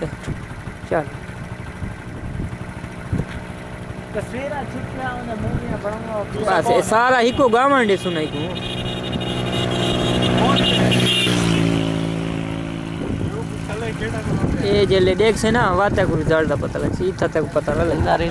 चल। तस्वीरां छिपियाँ बस सारा हिको गावण ॾिसो नहीं को ये जेले देख से ना वाता को रिज़ल्ट पता लग सी था तक पता लग।